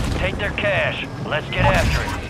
what? Take their cash. Let's get after it.